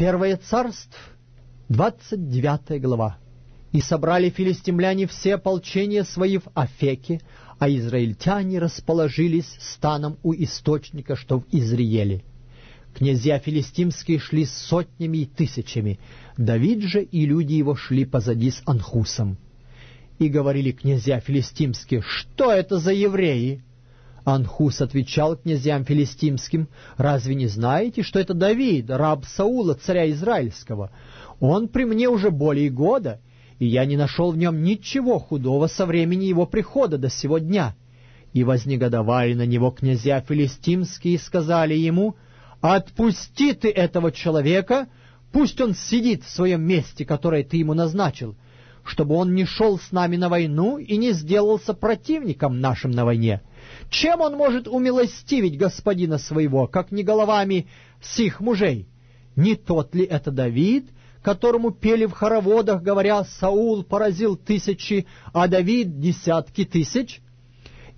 Первое царство, 29 глава. «И собрали филистимляне все ополчения свои в Афеке, а израильтяне расположились станом у источника, что в Изриеле. Князья филистимские шли сотнями и тысячами, Давид же и люди его шли позади с Анхусом. И говорили князья филистимские, что это за евреи? Анхус отвечал князьям филистимским, «Разве не знаете, что это Давид, раб Саула, царя Израильского? Он при мне уже более года, и я не нашел в нем ничего худого со времени его прихода до сего дня». И вознегодовали на него князья филистимские и сказали ему, «Отпусти ты этого человека, пусть он сидит в своем месте, которое ты ему назначил, чтобы он не шел с нами на войну и не сделался противником нашим на войне». Чем он может умилостивить господина своего, как не головами сих мужей? Не тот ли это Давид, которому пели в хороводах, говоря, «Саул поразил тысячи, а Давид десятки тысяч»?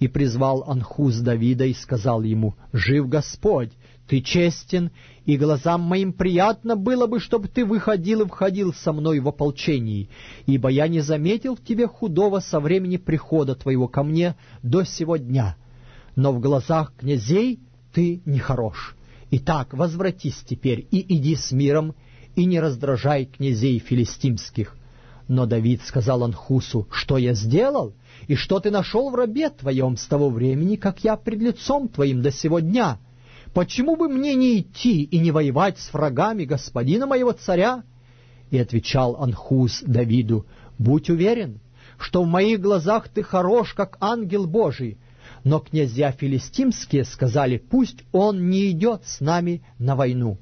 И призвал Анхус Давида и сказал ему, «Жив Господь, ты честен, и глазам моим приятно было бы, чтобы ты выходил и входил со мной в ополчении, ибо я не заметил в тебе худого со времени прихода твоего ко мне до сего дня» но в глазах князей ты нехорош. Итак, возвратись теперь и иди с миром, и не раздражай князей филистимских. Но Давид сказал Анхусу, что я сделал, и что ты нашел в рабе твоем с того времени, как я пред лицом твоим до сего дня? Почему бы мне не идти и не воевать с врагами господина моего царя? И отвечал Анхус Давиду, будь уверен, что в моих глазах ты хорош, как ангел Божий, но князья филистимские сказали, пусть он не идет с нами на войну.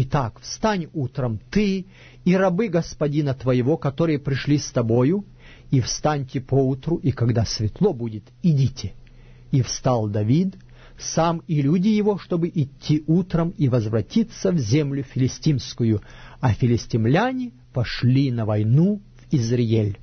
Итак, встань утром ты и рабы господина твоего, которые пришли с тобою, и встаньте поутру, и когда светло будет, идите. И встал Давид, сам и люди его, чтобы идти утром и возвратиться в землю филистимскую, а филистимляне пошли на войну в Израиль.